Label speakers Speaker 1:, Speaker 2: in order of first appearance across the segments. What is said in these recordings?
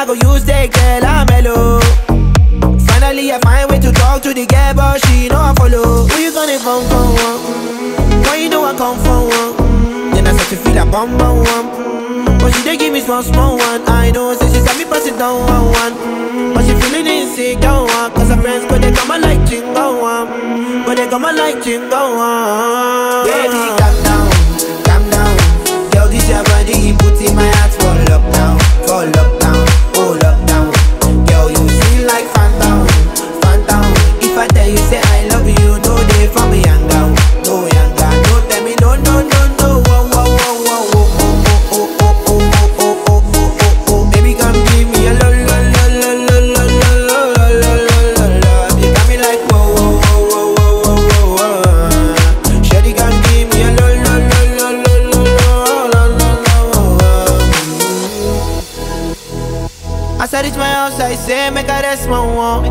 Speaker 1: I go use the girl I'm mellow. Oh. Finally, I find way to talk to the girl, but she know I follow. Who you gonna phone for? One? Why you know I come for one? Then I start to feel a bum bum one. But she dey give me small small one. I know, say she got me pass it down one one. But she feeling insecure one. Cause her friends go they come and like chingo one. Go they come and like chingo one. Baby, calm down, calm down. Girl, this your body, put in my heart for lockdown, for lockdown, oh I say, make I rest my one.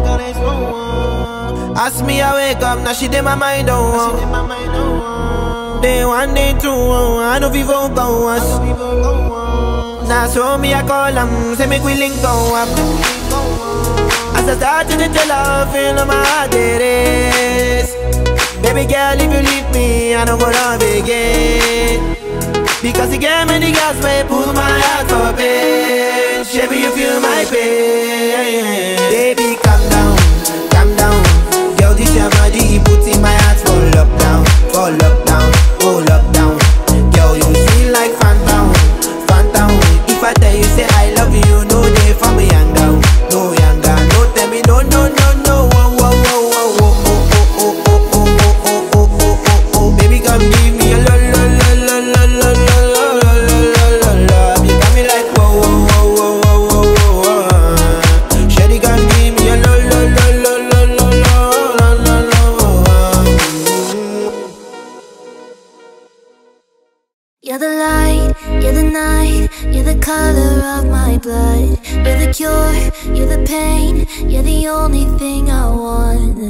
Speaker 1: Ask me, I wake up, now she did my mind, oh, oh. don't want. Day one, day two, oh, oh. I know people go us. Now so me, I call them, say make we link go up. As I start to tell her, feel my heart it is. Baby girl, if you leave me, I don't go love again. Because you gave me the gas, may pull my heart for pain. Baby, you feel my pain. Baby, calm down, calm down. Girl, this your body, put in my heart for lockdown, for lockdown,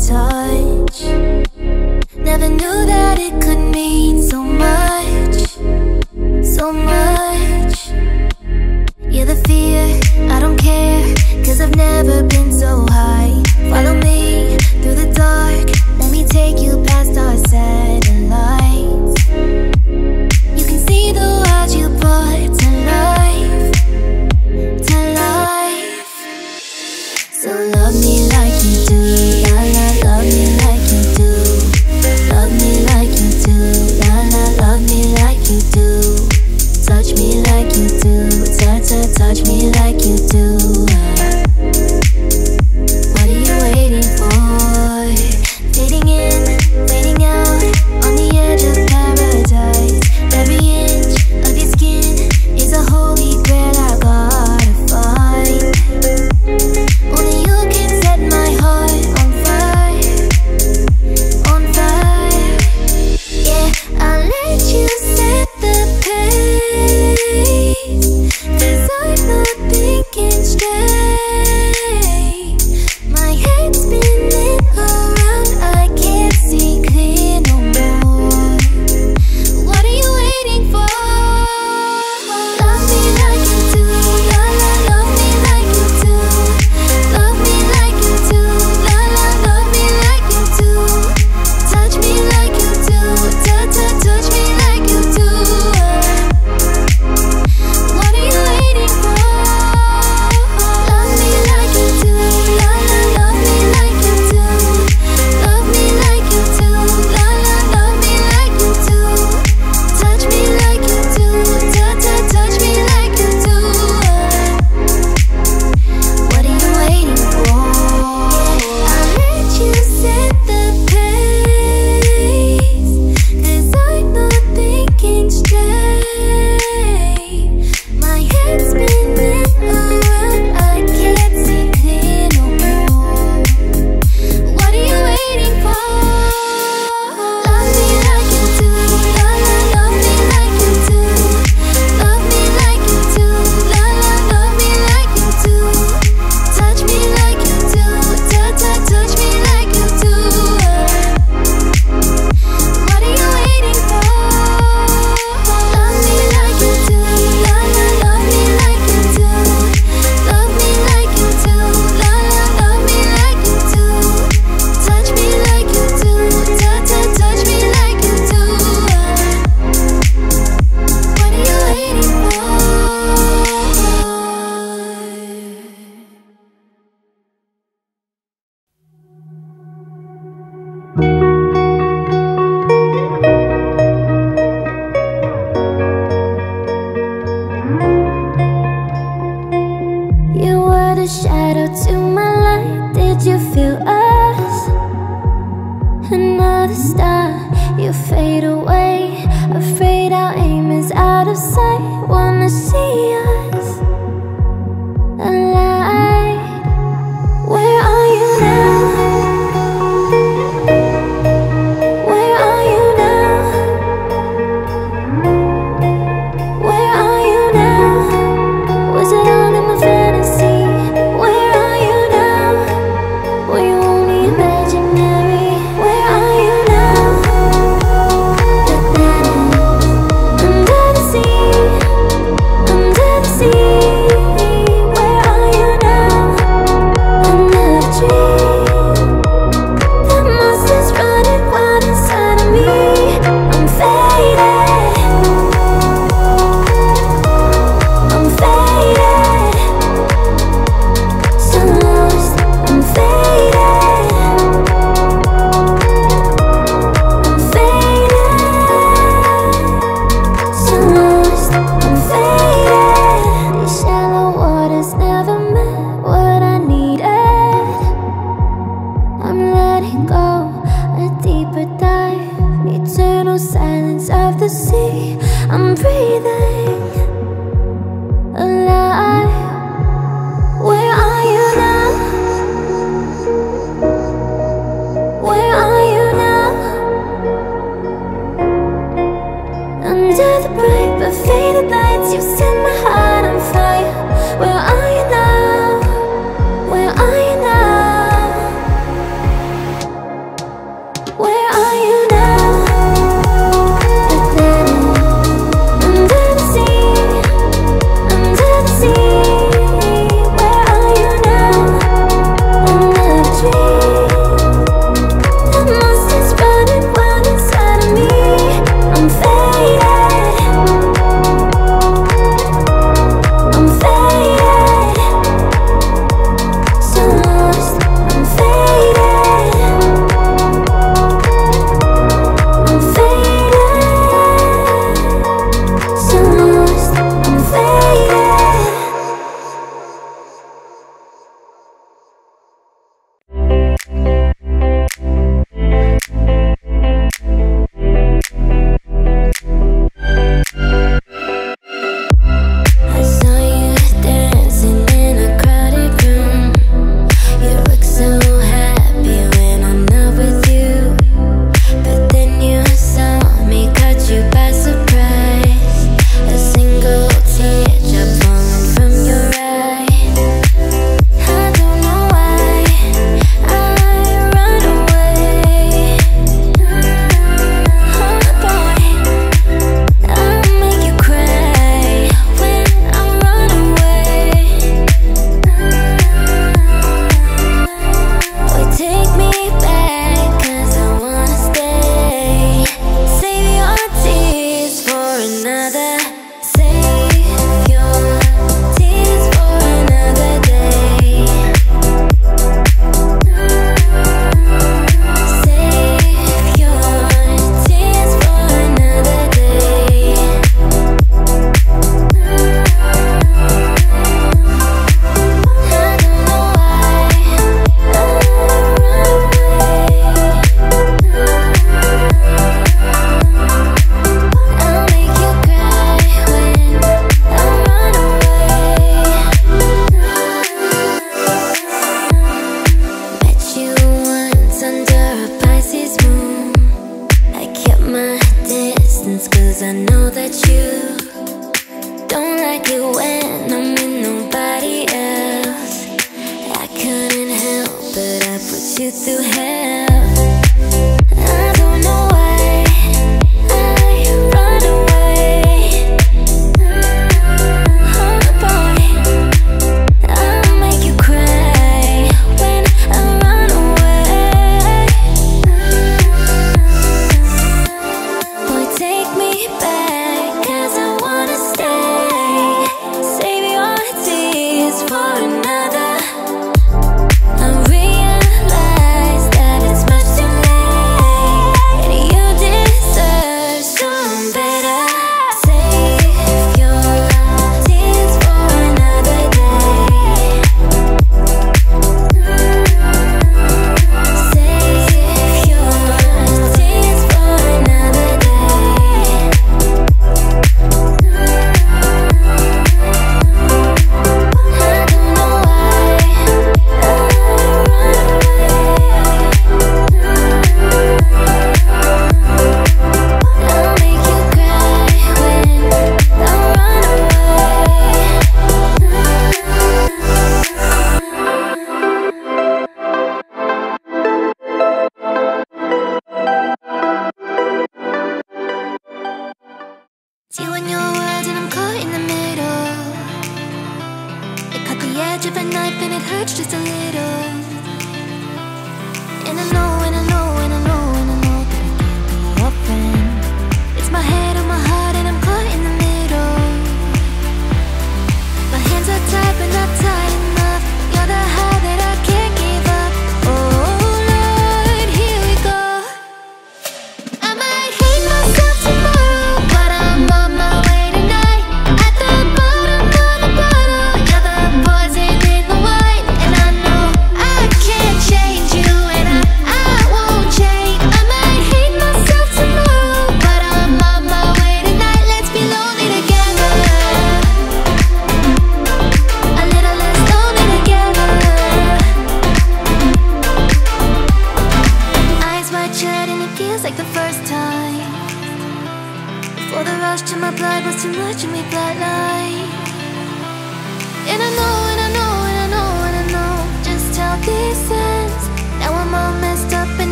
Speaker 2: 저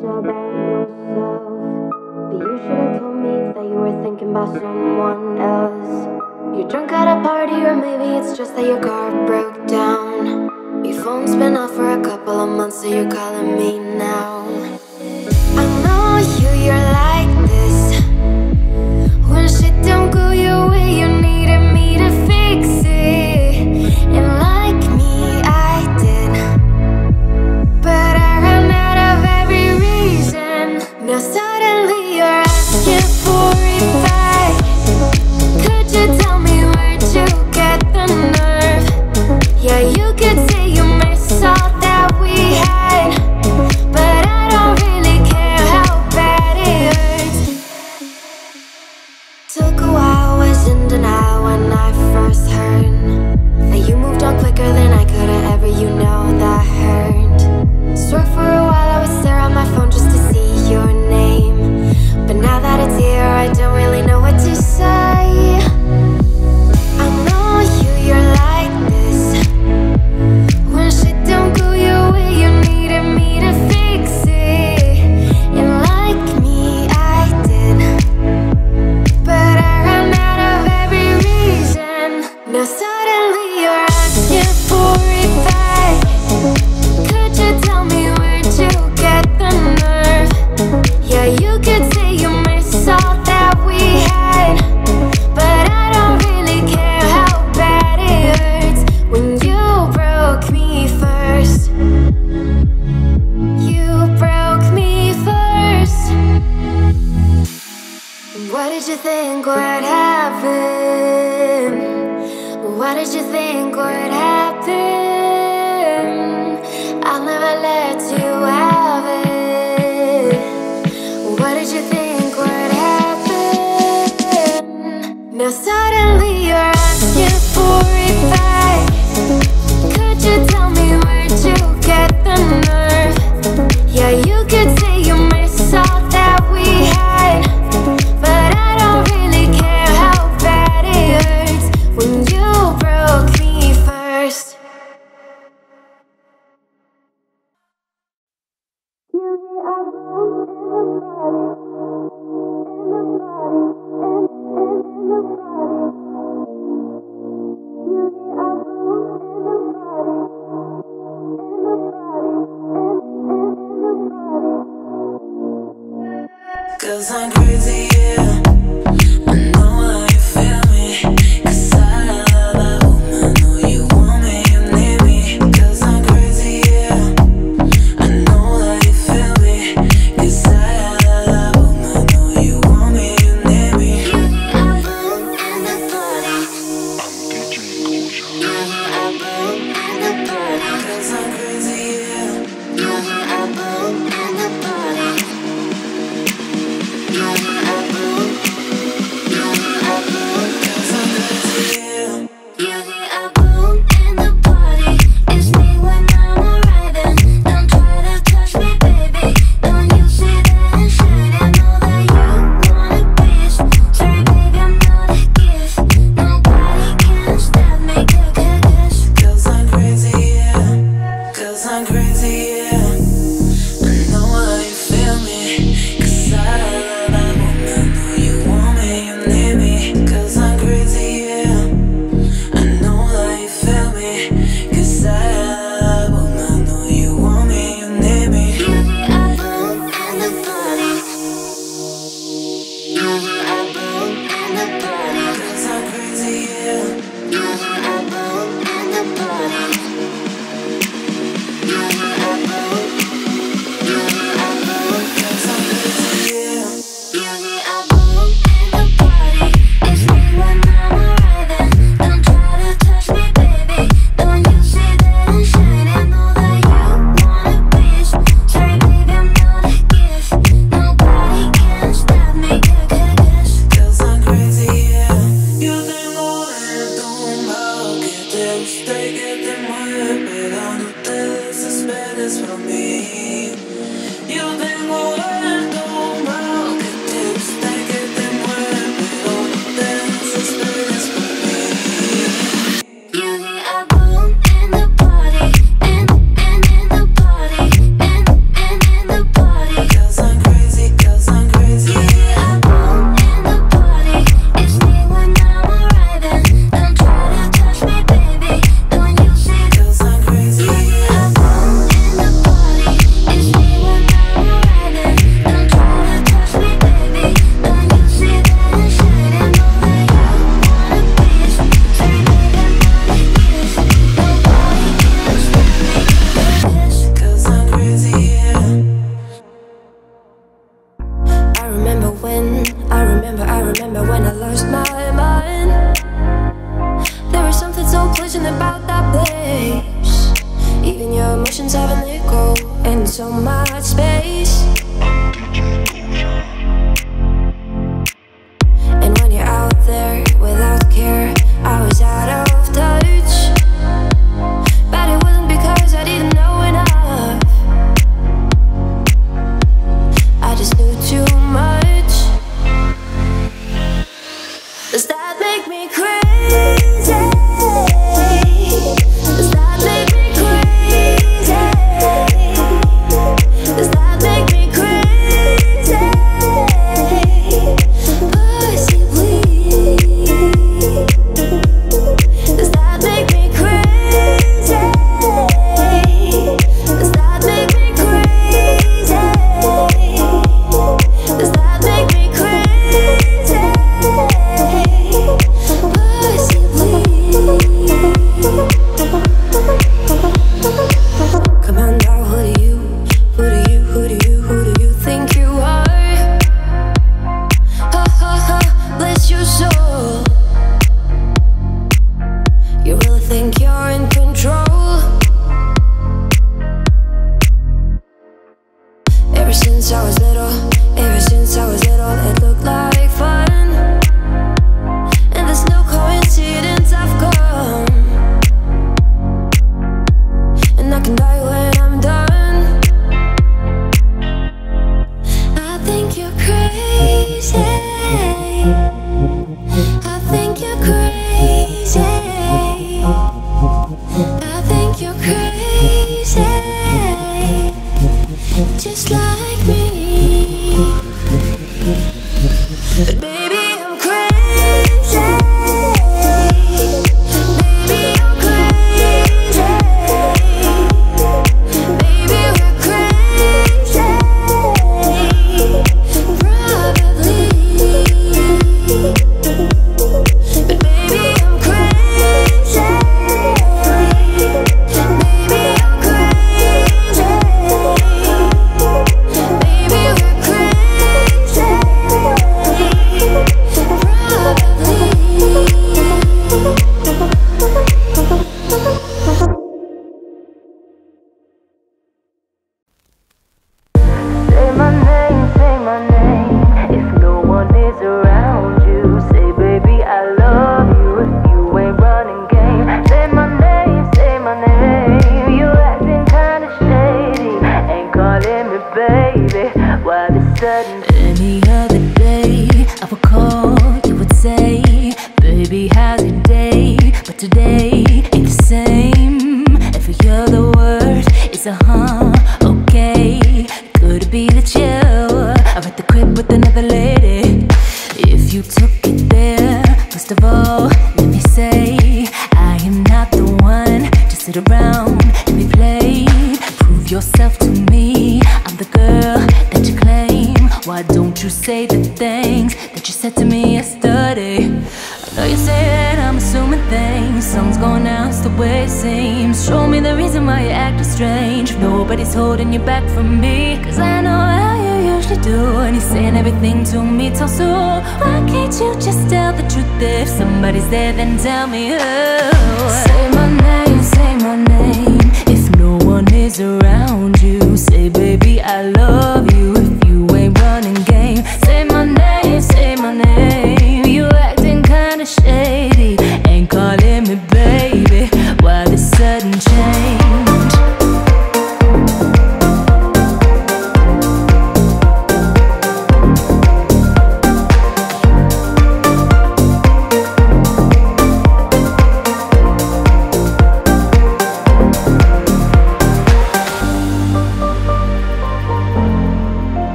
Speaker 2: But you should have told me that you were someone else. You're drunk at a party, or maybe it's just that your car broke down. Your phone's been off for a couple of months, so you're calling me now.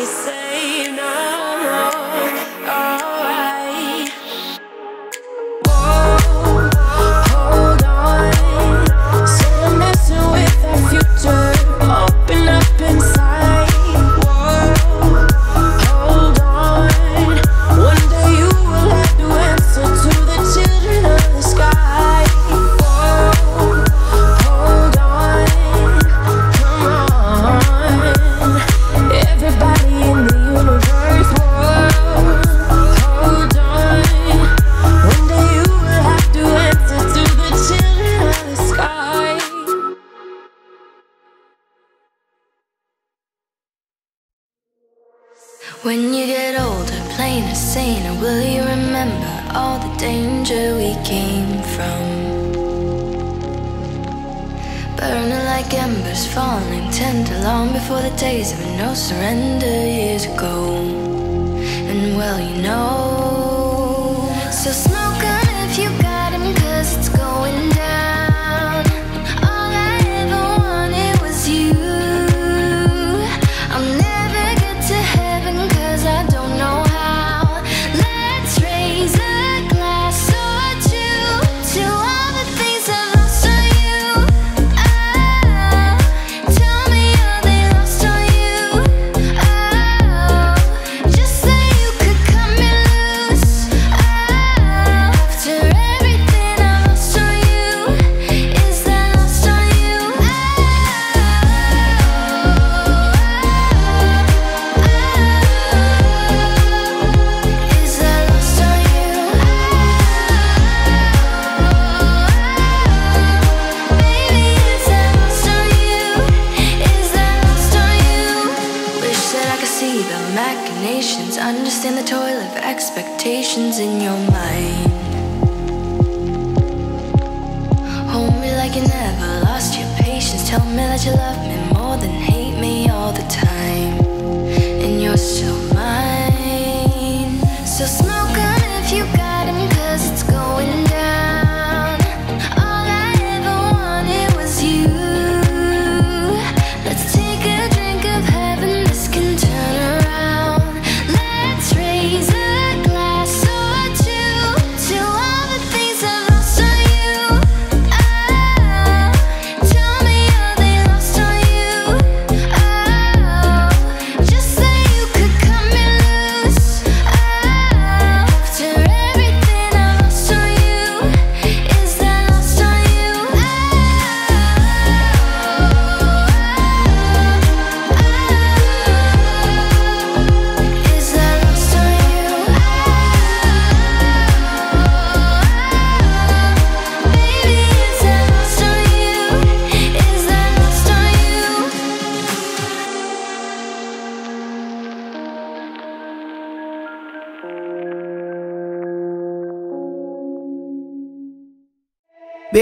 Speaker 2: Everybody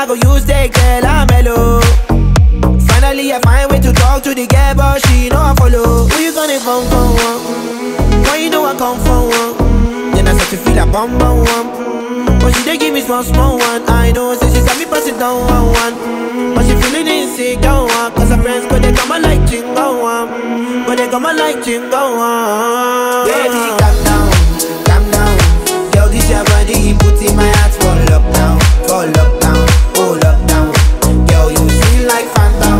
Speaker 1: I go use the girl I'm mellow. Finally, I find way to talk to the girl, but she know I follow. Who you gonna phone for? One? Mm, Why you know I come for one? Mm, Then I start to feel a bum bum one. Mm, But she dey give me small small one. I know, say she saw me pass it down one one. Mm, But she feeling insecure one. Cause her friends go they come and like chingo one. Mm, But they come and like chingo one. Baby, calm down, calm down. Girl, this your body, put in my heart for lockdown, for lockdown, oh like Fanta,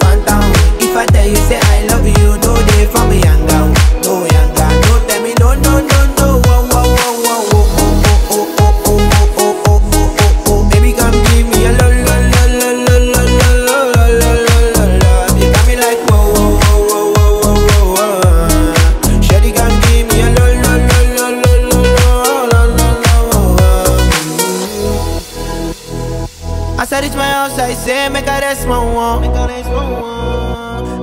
Speaker 1: Fanta. If I tell you say I love you, no day for me younger, rest my one.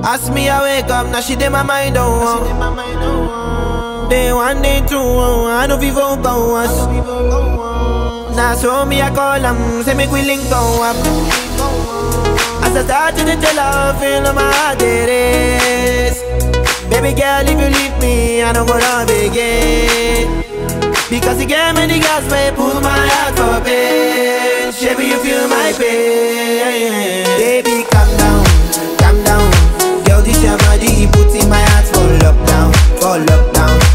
Speaker 1: Ask me, I wake up, now she did my mind on one. Day one, day two, oh, oh. I know people go us. Now so me, I call them, say make we link go up. As I start to tell her, feel my heart it is. Baby girl, if you leave me, I don't go love again. Because you gave me the gas, may pull my heart for pain. Baby, you feel my pain. Baby, calm down, calm down. Girl, this your body, put in my heart for lockdown, for lockdown.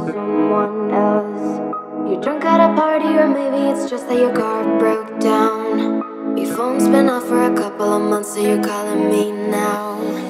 Speaker 2: someone else. You're drunk at a party, or maybe it's just that your car broke down. Your phone's been off for a couple of months, so you're calling me now.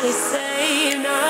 Speaker 2: Everybody say no.